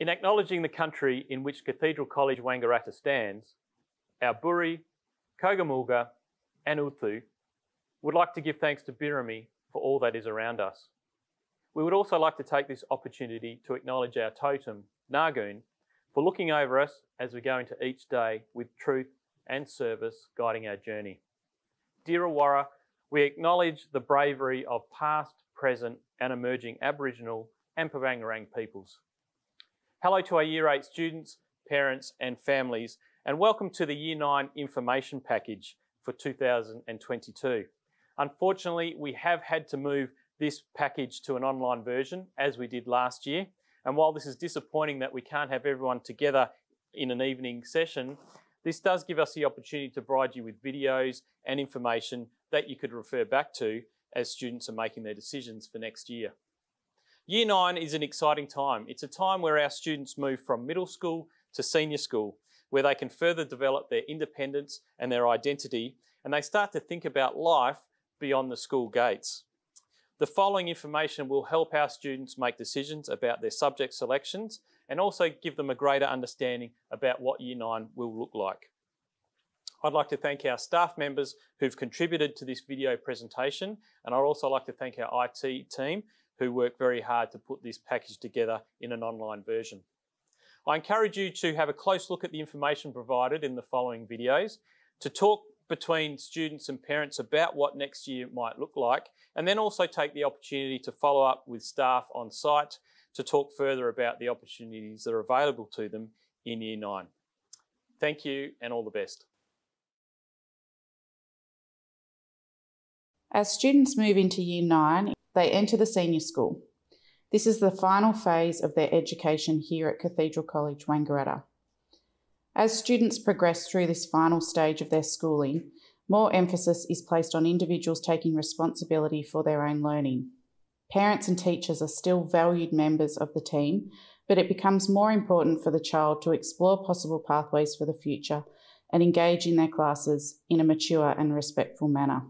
In acknowledging the country in which Cathedral College Wangaratta stands, our Buri, Kogamulga and Uthu would like to give thanks to Birrami for all that is around us. We would also like to take this opportunity to acknowledge our totem, Nagoon, for looking over us as we go into each day with truth and service guiding our journey. Dear Awara, we acknowledge the bravery of past, present and emerging Aboriginal and Pavangarang peoples. Hello to our Year 8 students, parents and families and welcome to the Year 9 information package for 2022. Unfortunately, we have had to move this package to an online version as we did last year. And while this is disappointing that we can't have everyone together in an evening session, this does give us the opportunity to provide you with videos and information that you could refer back to as students are making their decisions for next year. Year 9 is an exciting time. It's a time where our students move from middle school to senior school, where they can further develop their independence and their identity, and they start to think about life beyond the school gates. The following information will help our students make decisions about their subject selections and also give them a greater understanding about what Year 9 will look like. I'd like to thank our staff members who've contributed to this video presentation and I'd also like to thank our IT team who worked very hard to put this package together in an online version. I encourage you to have a close look at the information provided in the following videos, to talk between students and parents about what next year might look like, and then also take the opportunity to follow up with staff on site to talk further about the opportunities that are available to them in Year 9. Thank you and all the best. As students move into Year 9, they enter the senior school. This is the final phase of their education here at Cathedral College Wangaratta. As students progress through this final stage of their schooling, more emphasis is placed on individuals taking responsibility for their own learning. Parents and teachers are still valued members of the team, but it becomes more important for the child to explore possible pathways for the future and engage in their classes in a mature and respectful manner.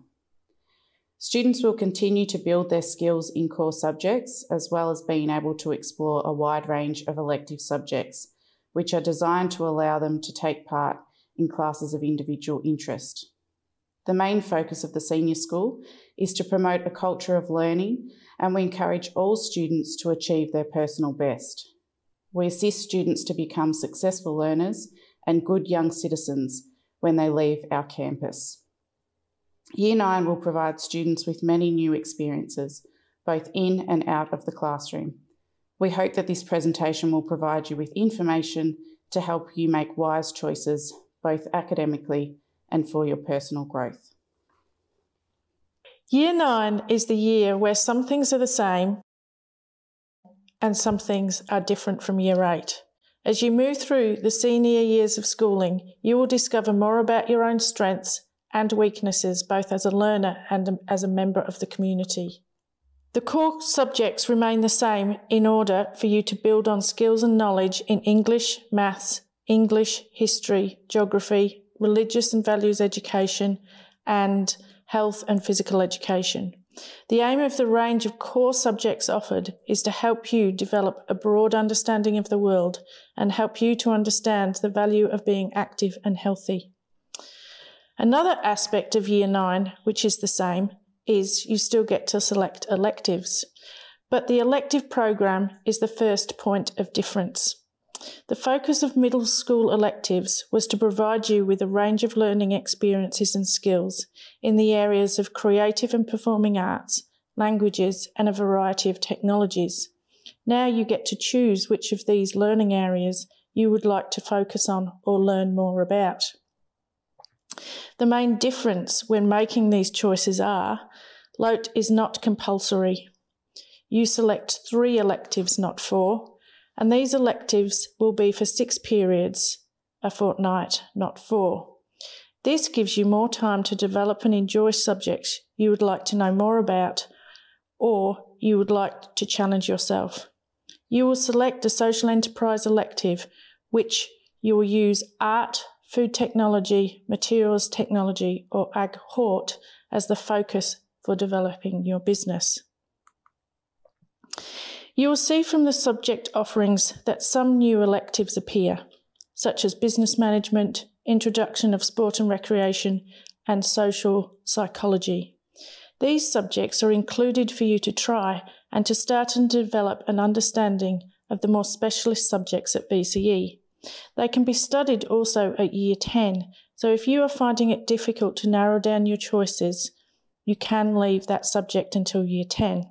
Students will continue to build their skills in core subjects as well as being able to explore a wide range of elective subjects which are designed to allow them to take part in classes of individual interest. The main focus of the senior school is to promote a culture of learning, and we encourage all students to achieve their personal best. We assist students to become successful learners and good young citizens when they leave our campus. Year 9 will provide students with many new experiences, both in and out of the classroom, we hope that this presentation will provide you with information to help you make wise choices, both academically and for your personal growth. Year 9 is the year where some things are the same and some things are different from Year 8. As you move through the senior years of schooling, you will discover more about your own strengths and weaknesses, both as a learner and as a member of the community. The core subjects remain the same in order for you to build on skills and knowledge in English, maths, English, history, geography, religious and values education, and health and physical education. The aim of the range of core subjects offered is to help you develop a broad understanding of the world and help you to understand the value of being active and healthy. Another aspect of Year 9, which is the same, is you still get to select electives. But the elective program is the first point of difference. The focus of middle school electives was to provide you with a range of learning experiences and skills in the areas of creative and performing arts, languages, and a variety of technologies. Now you get to choose which of these learning areas you would like to focus on or learn more about. The main difference when making these choices are LOTE is not compulsory. You select three electives, not four, and these electives will be for six periods, a fortnight, not four. This gives you more time to develop and enjoy subjects you would like to know more about or you would like to challenge yourself. You will select a social enterprise elective, which you will use art, food technology, materials technology, or ag hort as the focus for developing your business. You will see from the subject offerings that some new electives appear, such as business management, introduction of sport and recreation, and social psychology. These subjects are included for you to try and to start and develop an understanding of the more specialist subjects at VCE. They can be studied also at Year 10, so if you are finding it difficult to narrow down your choices, you can leave that subject until Year 10.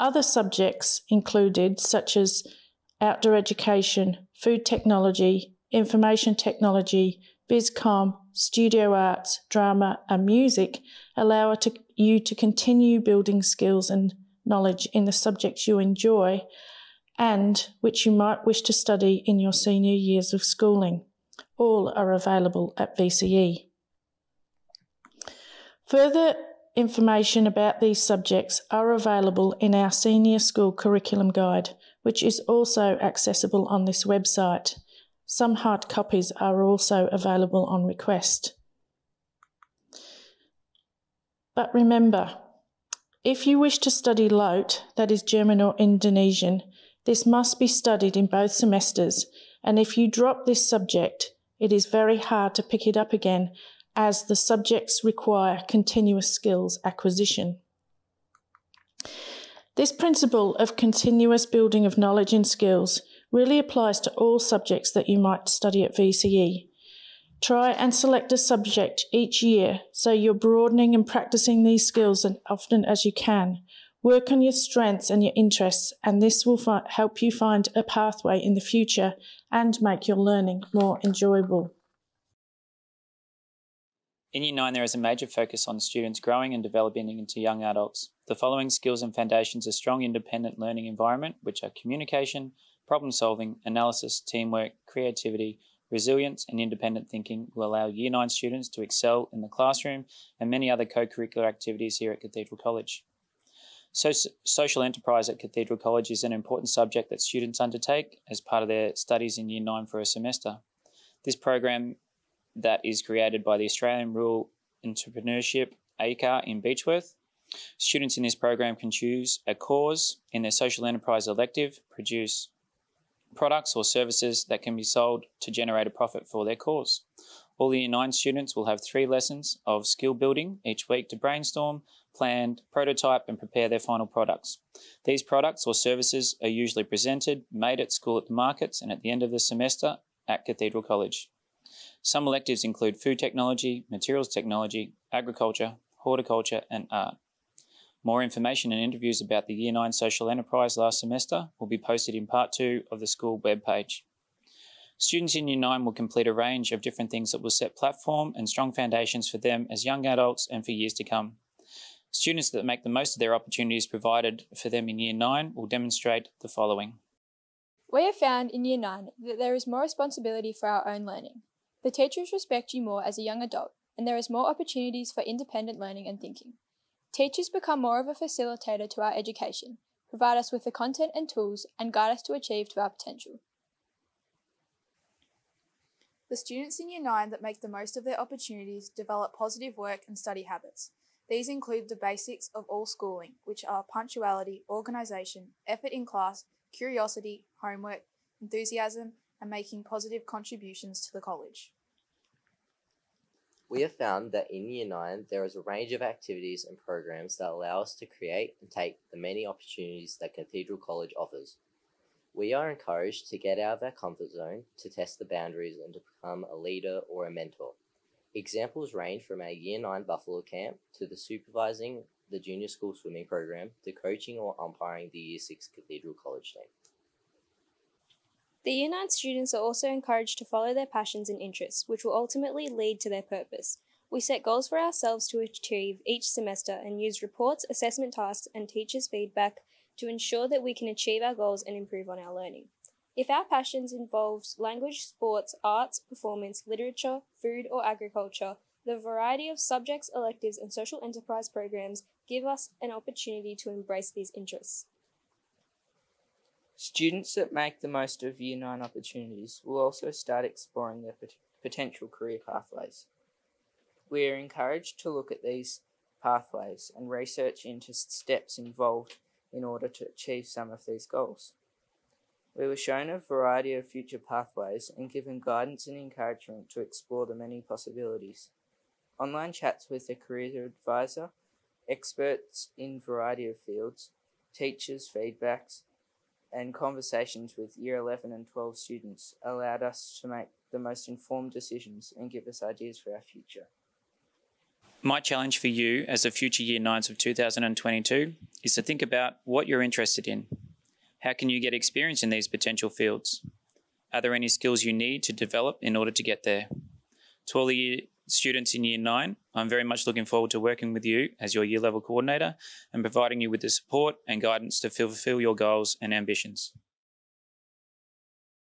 Other subjects included, such as outdoor education, food technology, information technology, BizCom, studio arts, drama, and music, allow you to continue building skills and knowledge in the subjects you enjoy and which you might wish to study in your senior years of schooling. All are available at VCE. Further information about these subjects are available in our Senior School Curriculum Guide, which is also accessible on this website. Some hard copies are also available on request. But remember, if you wish to study LOTE, that is German or Indonesian, this must be studied in both semesters, and if you drop this subject, it is very hard to pick it up again as the subjects require continuous skills acquisition. This principle of continuous building of knowledge and skills really applies to all subjects that you might study at VCE. Try and select a subject each year so you're broadening and practicing these skills as often as you can Work on your strengths and your interests, and this will fi- help you find a pathway in the future and make your learning more enjoyable. In Year 9, there is a major focus on students growing and developing into young adults. The following skills and foundations a strong independent learning environment, which are communication, problem solving, analysis, teamwork, creativity, resilience, and independent thinking, will allow Year 9 students to excel in the classroom and many other co curricular activities here at Cathedral College. So, social enterprise at Cathedral College is an important subject that students undertake as part of their studies in Year 9 for a semester. This program that is created by the Australian Rural Entrepreneurship ACRE in Beechworth. Students in this program can choose a cause in their social enterprise elective, produce products or services that can be sold to generate a profit for their cause. All the Year 9 students will have three lessons of skill building each week to brainstorm planned, prototype, and prepare their final products. These products or services are usually presented, made at school at the markets, and at the end of the semester at Cathedral College. Some electives include food technology, materials technology, agriculture, horticulture, and art. More information and interviews about the Year 9 social enterprise last semester will be posted in part 2 of the school webpage. Students in Year 9 will complete a range of different things that will set platform and strong foundations for them as young adults and for years to come. Students that make the most of their opportunities provided for them in Year 9 will demonstrate the following. We have found in Year 9 that there is more responsibility for our own learning. The teachers respect you more as a young adult, and there is more opportunities for independent learning and thinking. Teachers become more of a facilitator to our education, provide us with the content and tools, and guide us to achieve to our potential. The students in Year 9 that make the most of their opportunities develop positive work and study habits. These include the basics of all schooling, which are punctuality, organisation, effort in class, curiosity, homework, enthusiasm, and making positive contributions to the college. We have found that in Year 9 there is a range of activities and programs that allow us to create and take the many opportunities that Cathedral College offers. We are encouraged to get out of our comfort zone, to test the boundaries, and to become a leader or a mentor. Examples range from our Year 9 Buffalo camp to the supervising the junior school swimming program to coaching or umpiring the Year 6 Cathedral College team. The Year 9 students are also encouraged to follow their passions and interests, which will ultimately lead to their purpose. We set goals for ourselves to achieve each semester and use reports, assessment tasks, and teachers' feedback to ensure that we can achieve our goals and improve on our learning. If our passions involves language, sports, arts, performance, literature, food, or agriculture, the variety of subjects, electives, and social enterprise programs give us an opportunity to embrace these interests. Students that make the most of Year 9 opportunities will also start exploring their pot- potential career pathways. We are encouraged to look at these pathways and research into steps involved in order to achieve some of these goals. We were shown a variety of future pathways and given guidance and encouragement to explore the many possibilities. Online chats with a career advisor, experts in variety of fields, teachers' feedbacks, and conversations with year 11 and 12 students allowed us to make the most informed decisions and give us ideas for our future. My challenge for you as the future Year 9s of 2022 is to think about what you're interested in. How can you get experience in these potential fields? Are there any skills you need to develop in order to get there? To all the students in Year 9, I'm very much looking forward to working with you as your year level coordinator and providing you with the support and guidance to fulfill your goals and ambitions.